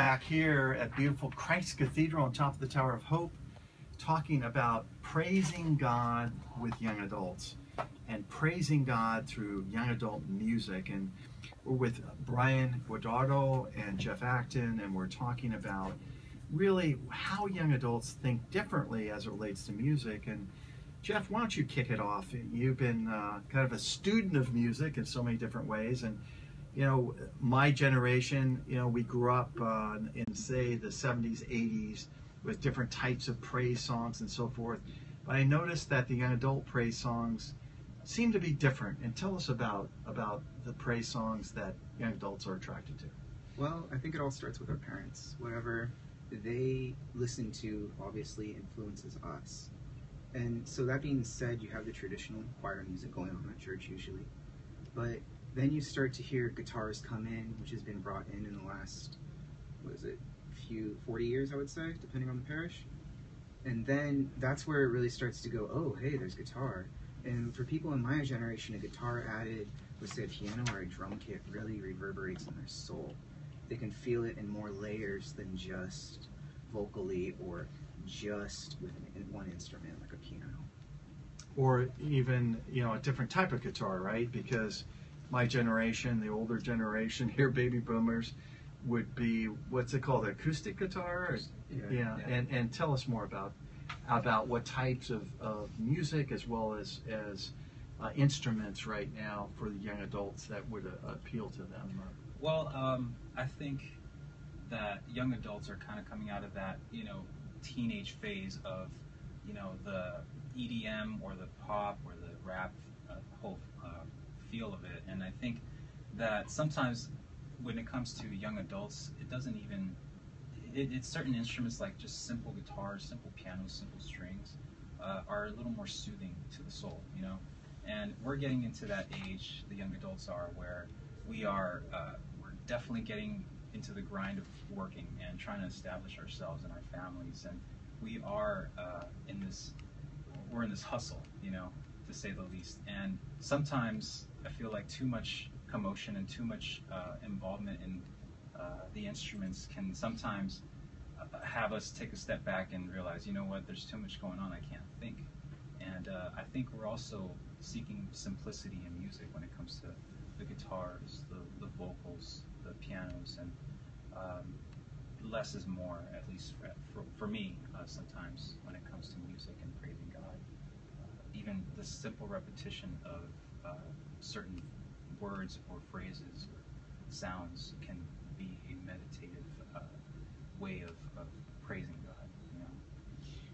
back here at beautiful Christ Cathedral on top of the Tower of Hope, talking about praising God with young adults and praising God through young adult music. And we're with Brian Guardado and Jeff Acton, and we're talking about really how young adults think differently as it relates to music. And Jeff, why don't you kick it off? You've been uh, kind of a student of music in so many different ways, and you know, my generation, you know, we grew up uh, in say the 70s, 80s with different types of praise songs and so forth. But I noticed that the young adult praise songs seem to be different. And tell us about about the praise songs that young adults are attracted to. Well, I think it all starts with our parents. Whatever they listen to obviously influences us. And so that being said, you have the traditional choir music going on at church usually. But then you start to hear guitars come in, which has been brought in in the last, what is it, few 40 years, I would say, depending on the parish. And then that's where it really starts to go, oh, hey, there's guitar. And for people in my generation, a guitar added with, say, a piano or a drum kit really reverberates in their soul. They can feel it in more layers than just vocally or just with one instrument like a piano. Or even, you know, a different type of guitar, right? Because my generation, the older generation here, baby boomers, would be what's it called, acoustic guitar? Yeah, yeah. yeah. And and tell us more about about what types of, of music as well as as uh, instruments right now for the young adults that would uh, appeal to them. Well, um, I think that young adults are kind of coming out of that, you know, teenage phase of, you know, the EDM or the pop or the rap uh, whole uh, feel of it. And I think that sometimes when it comes to young adults, it doesn't even, it, it's certain instruments like just simple guitars, simple pianos, simple strings uh, are a little more soothing to the soul, you know? And we're getting into that age, the young adults are, where we are, uh, we're definitely getting into the grind of working and trying to establish ourselves and our families. And we are uh, in this, we're in this hustle, you know, to say the least. And sometimes I feel like too much commotion and too much uh, involvement in uh, the instruments can sometimes uh, have us take a step back and realize, you know what, there's too much going on, I can't think. And uh, I think we're also seeking simplicity in music when it comes to the guitars, the, the vocals, the pianos, and um, less is more, at least for, for, for me, uh, sometimes when it comes to music and praising God. Uh, even the simple repetition of uh, certain words or phrases or sounds can be a meditative uh, way of, of praising God. You know?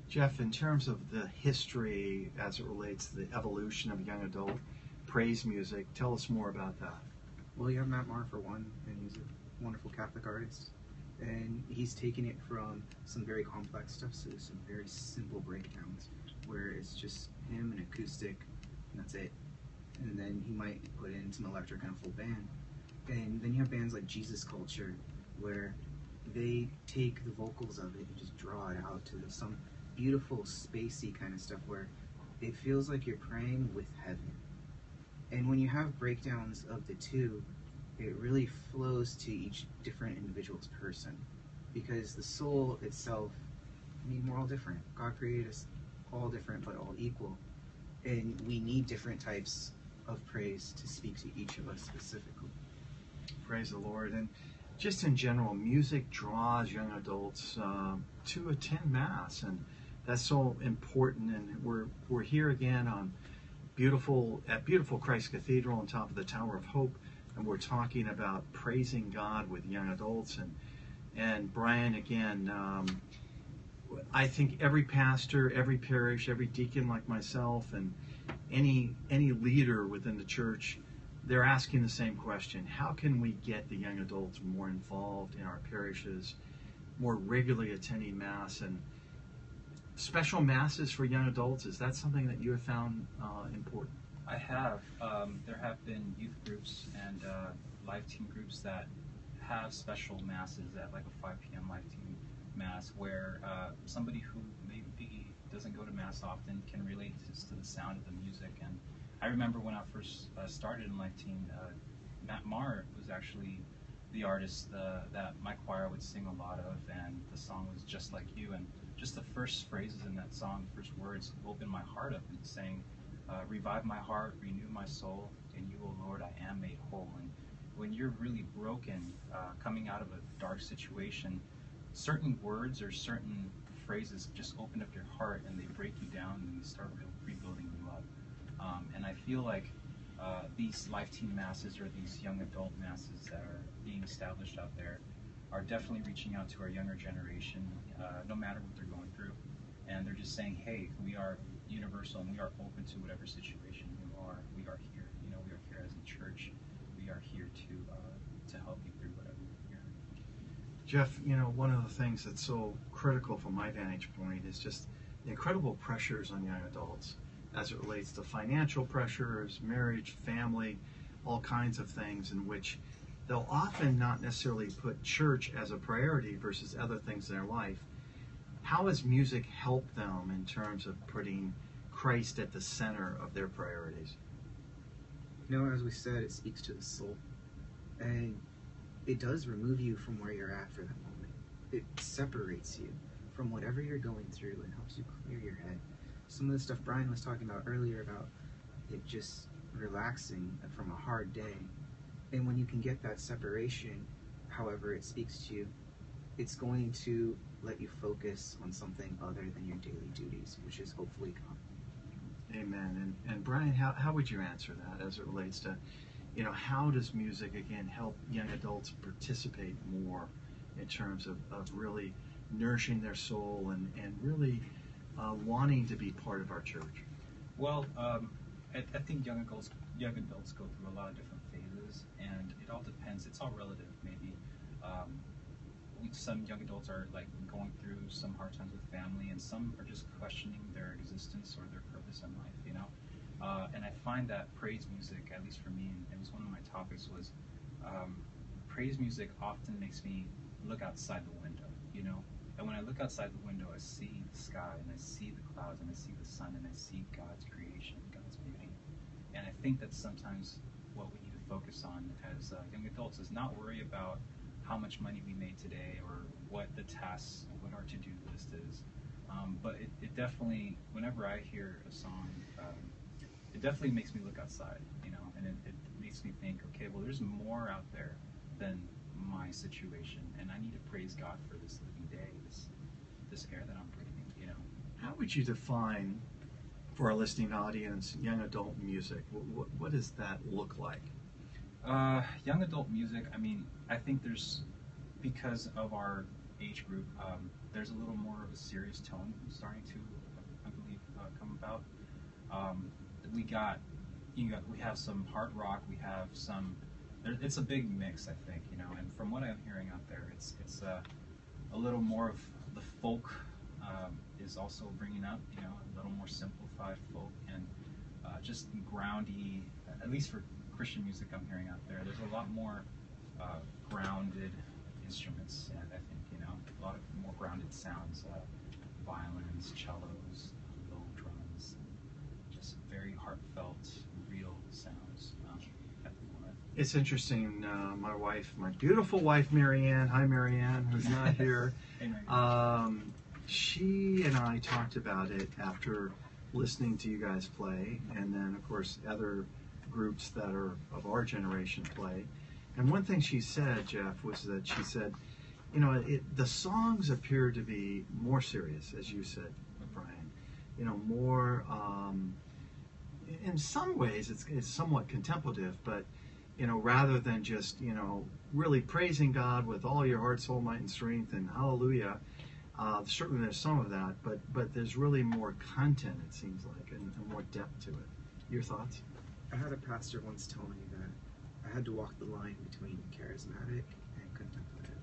Jeff, in terms of the history as it relates to the evolution of young adult praise music, tell us more about that. Well, you have Matt Maher for one, and he's a wonderful Catholic artist. And he's taken it from some very complex stuff to some very simple breakdowns, where it's just him and acoustic, and that's it. And then he might put in some electric and a full band. And then you have bands like Jesus Culture, where they take the vocals of it and just draw it out to some beautiful, spacey kind of stuff where it feels like you're praying with heaven. And when you have breakdowns of the two, it really flows to each different individual's person. Because the soul itself, I mean, we're all different. God created us all different but all equal. And we need different types of praise to speak to each of us specifically. Praise the Lord. And just in general, music draws young adults um, to attend Mass, and that's so important. And we're we're here again on beautiful at beautiful Christ Cathedral on top of the Tower of Hope, and we're talking about praising God with young adults. And and Brian again, um, I think every pastor, every parish, every deacon like myself, and any any leader within the church they're asking the same question how can we get the young adults more involved in our parishes more regularly attending mass and special masses for young adults is that something that you have found uh, important I have. Um, there have been youth groups and uh, team groups that have special masses at like a 5 p.m. Life Teen mass where uh, somebody who doesn't go to mass often can relate to, to the sound of the music. And I remember when I first uh, started in Life Teen, uh, Matt Maher was actually the artist uh, that my choir would sing a lot of, and the song was just like you. And just the first phrases in that song, the first words, opened my heart up and saying, uh, "Revive my heart, renew my soul, in you, O Lord, I am made whole." And when you're really broken, uh, coming out of a dark situation, certain words or certain phrases just open up your heart and they break you down and you start re- rebuilding you up. Um, and I feel like uh, these Life Teen masses or these young adult masses that are being established out there are definitely reaching out to our younger generation, uh, no matter what they're going through. And they're just saying, hey, we are universal and we are open to whatever situation you are. We are here. You know, we are here as a church. We are here to uh, to help you through whatever you're. Jeff, you know, one of the things that's so critical from my vantage point is just the incredible pressures on young adults as it relates to financial pressures, marriage, family, all kinds of things in which they'll often not necessarily put church as a priority versus other things in their life. How has music helped them in terms of putting Christ at the center of their priorities? You know, as we said, it speaks to the soul. And it does remove you from where you're at for that moment. It separates you from whatever you're going through and helps you clear your head. Some of the stuff Brian was talking about earlier about it just relaxing from a hard day. And when you can get that separation, however it speaks to you, it's going to let you focus on something other than your daily duties, which is hopefully God. Amen. And, and Brian, how, how would you answer that as it relates to, you know, how does music, again, help young adults participate more in terms of, of really nourishing their soul and, and really uh, wanting to be part of our church? Well, um, I, I think young adults young adults go through a lot of different phases, and it all depends. It's all relative, maybe. Um, some young adults are like going through some hard times with family, and some are just questioning their existence or their purpose in life. You know, uh, and I find that praise music, at least for me, and it was one of my topics, was um, praise music often makes me look outside the window. You know, and when I look outside the window, I see the sky and I see the clouds and I see the sun and I see God's creation, God's beauty. And I think that's sometimes what we need to focus on as uh, young adults is not worry about how much money we made today or what the tasks, what our to-do list is. Um, but it, it, definitely, whenever I hear a song, um, it definitely makes me look outside, you know, and it, it makes me think, okay, well, there's more out there than my situation, and I need to praise God for this living day, this this air that I'm breathing. You know. How would you define, for our listening audience, young adult music? What, what, what does that look like? Uh, young adult music. I mean, I think there's because of our age group, um, there's a little more of a serious tone starting to, I believe, uh, come about. Um, we got, you got, we have some hard rock. We have some there, it's a big mix, I think, you know. And from what I'm hearing out there, it's it's uh, a little more of the folk um, is also bringing up, you know, a little more simplified folk and uh, just groundy. At least for Christian music, I'm hearing out there. There's a lot more uh, grounded instruments, and I think you know a lot of more grounded sounds, uh, violins, cellos, low drums, just very heartfelt it's interesting. Uh, my wife, my beautiful wife, Marianne. Hi, Marianne, who's not here. hey, um, she and I talked about it after listening to you guys play, and then of course other groups that are of our generation play. And one thing she said, Jeff, was that she said, you know, it, the songs appear to be more serious, as you said, Brian. You know, more. Um, in some ways, it's, it's somewhat contemplative, but you know, rather than just, you know, really praising God with all your heart, soul, might, and strength and hallelujah. Uh, certainly there's some of that, but but there's really more content, it seems like, and, and, more depth to it. Your thoughts? I had a pastor once tell me that I had to walk the line between charismatic and contemplative.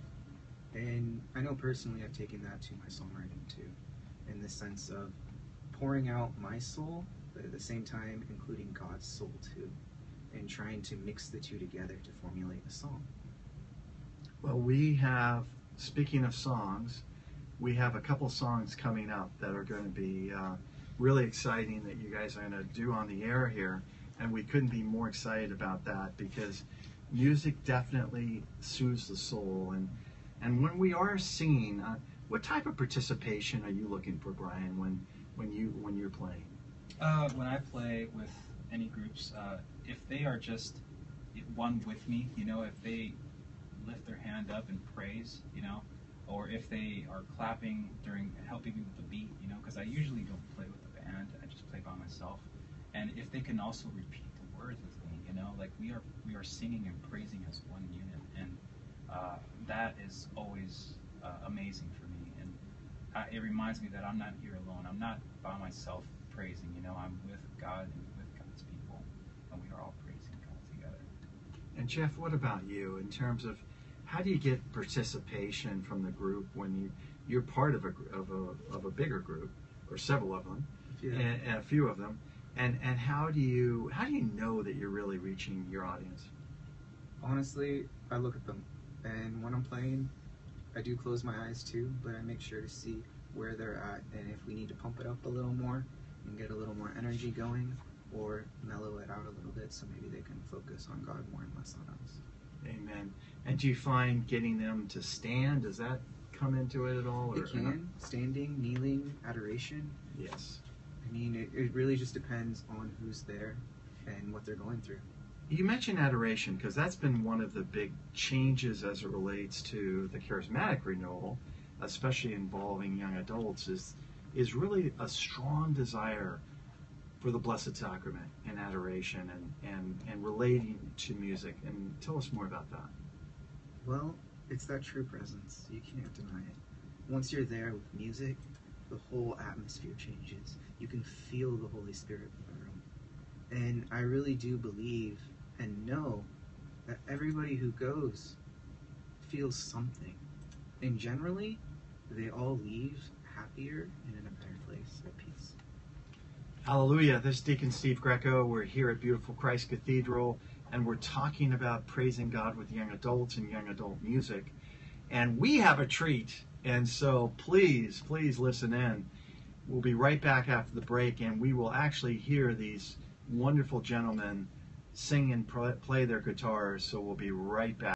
And I know personally I've taken that to my songwriting too, in the sense of pouring out my soul, but at the same time including God's soul too and trying to mix the two together to formulate a song? Well, we have, speaking of songs, we have a couple songs coming up that are going to be uh, really exciting that you guys are going to do on the air here. And we couldn't be more excited about that because music definitely soothes the soul. And, And when we are singing, uh, what type of participation are you looking for, Brian, when when you when you're playing? Uh, when I play with any groups, uh, if they are just one with me, you know, if they lift their hand up in praise, you know, or if they are clapping during helping me with the beat, you know, because I usually don't play with the band, I just play by myself. And if they can also repeat the words with me, you know, like we are we are singing and praising as one unit, and uh, that is always uh, amazing for me. And I, it reminds me that I'm not here alone. I'm not by myself praising. You know, I'm with God and and we are all praising God together. And Jeff, what about you in terms of how do you get participation from the group when you you're part of a of a of a bigger group or several of them Yeah. and, and a few of them and and how do you how do you know that you're really reaching your audience? Honestly, I look at them, and when I'm playing, I do close my eyes too, but I make sure to see where they're at, and if we need to pump it up a little more and get a little more energy going, or mellow it out a little bit, so maybe they can focus on God more and less on us. Amen. And do you find getting them to stand? Does that come into it at all? Uh, it can standing, kneeling, adoration. Yes. I mean, it, it really just depends on who's there and what they're going through. You mentioned adoration because that's been one of the big changes as it relates to the charismatic renewal, especially involving young adults, is is really a strong desire for the Blessed Sacrament and adoration and, and, and relating to music. And tell us more about that. Well, it's that true presence. You can't deny it. Once you're there with music, the whole atmosphere changes. You can feel the Holy Spirit in the room. And I really do believe and know that everybody who goes feels something. And generally, they all leave happier and in a better. Hallelujah. This is Deacon Steve Greco. We're here at Beautiful Christ Cathedral, and we're talking about praising God with young adults and young adult music. And we have a treat, and so please, please listen in. We'll be right back after the break, and we will actually hear these wonderful gentlemen sing and play their guitars. So we'll be right back.